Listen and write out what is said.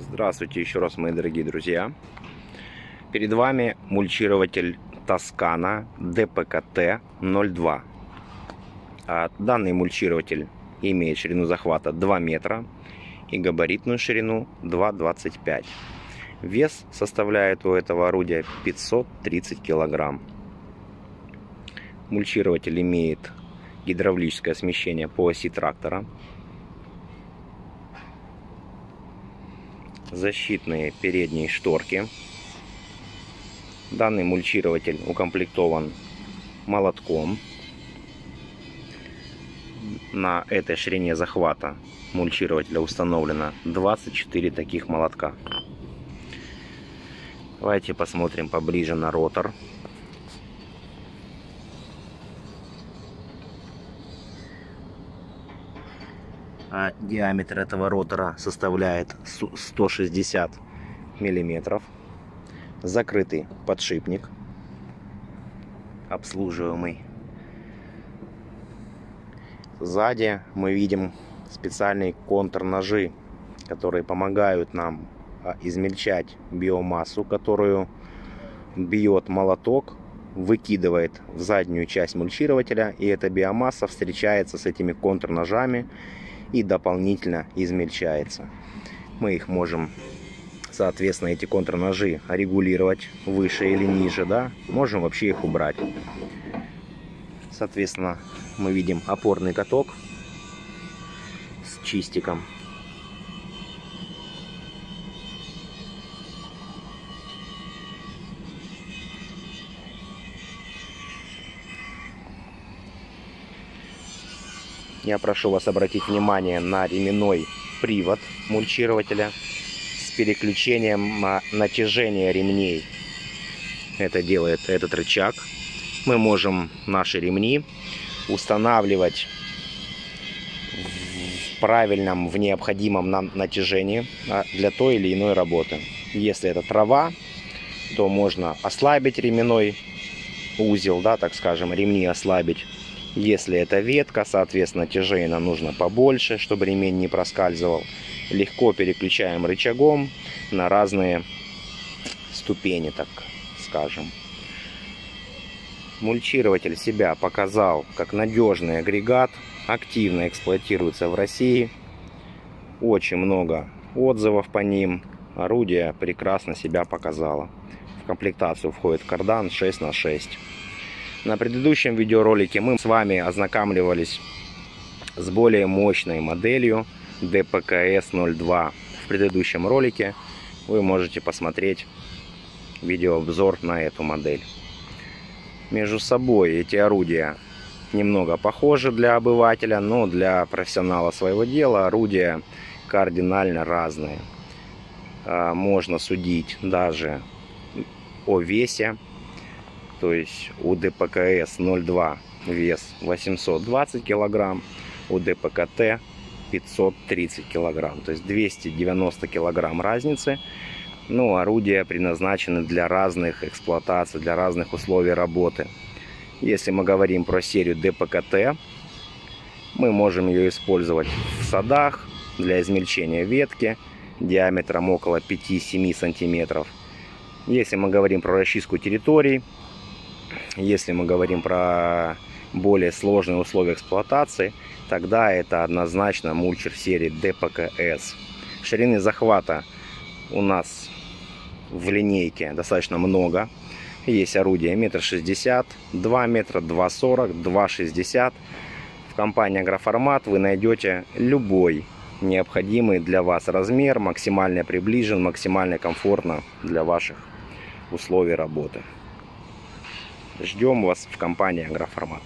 Здравствуйте еще раз, мои дорогие друзья. Перед вами мульчирователь Тоскана DPKT 02. А данный мульчирователь имеет ширину захвата 2 метра и габаритную ширину 2,25. Вес составляет у этого орудия 530 килограмм. Мульчирователь имеет гидравлическое смещение по оси трактора защитные передние шторки. Данный мульчирователь укомплектован молотком. На этой ширине захвата мульчирователя установлено 24 таких молотка. Давайте посмотрим поближе на ротор. А диаметр этого ротора составляет 160 миллиметров. Закрытый подшипник, обслуживаемый. Сзади мы видим специальные контрножи, которые помогают нам а, измельчать биомассу, которую бьет молоток, выкидывает в заднюю часть мульчирователя, и эта биомасса встречается с этими контрножами и дополнительно измельчается. Мы их можем, соответственно, эти контрножи регулировать выше или ниже, да, можем вообще их убрать. Соответственно, мы видим опорный каток с чистиком. Я прошу вас обратить внимание на ременной привод мульчирователя с переключением натяжения ремней. Это делает этот рычаг. Мы можем наши ремни устанавливать в правильном, в необходимом нам натяжении а, для той или иной работы. Если это трава, то можно ослабить ременной узел, да, так скажем, ремни ослабить если это ветка, соответственно, тяжей нам нужно побольше, чтобы ремень не проскальзывал. Легко переключаем рычагом на разные ступени, так скажем. Мульчирователь себя показал как надежный агрегат, активно эксплуатируется в России. Очень много отзывов по ним. Орудие прекрасно себя показало. В комплектацию входит кардан 6 на 6 на предыдущем видеоролике мы с вами ознакомливались с более мощной моделью DPKS-02. В предыдущем ролике вы можете посмотреть видеообзор на эту модель. Между собой эти орудия немного похожи для обывателя, но для профессионала своего дела орудия кардинально разные. А, можно судить даже о весе то есть у ДПКС 02 вес 820 килограмм, у ДПКТ 530 килограмм. То есть 290 килограмм разницы. Ну, орудия предназначены для разных эксплуатаций, для разных условий работы. Если мы говорим про серию ДПКТ, мы можем ее использовать в садах для измельчения ветки диаметром около 5-7 сантиметров. Если мы говорим про расчистку территорий, если мы говорим про более сложные условия эксплуатации, тогда это однозначно мульчер серии DPKS. Ширины захвата у нас в линейке достаточно много. Есть орудия метр шестьдесят, два метра, два сорок, два шестьдесят. В компании Агроформат вы найдете любой необходимый для вас размер, максимально приближен, максимально комфортно для ваших условий работы. Ждем вас в компании Агроформат.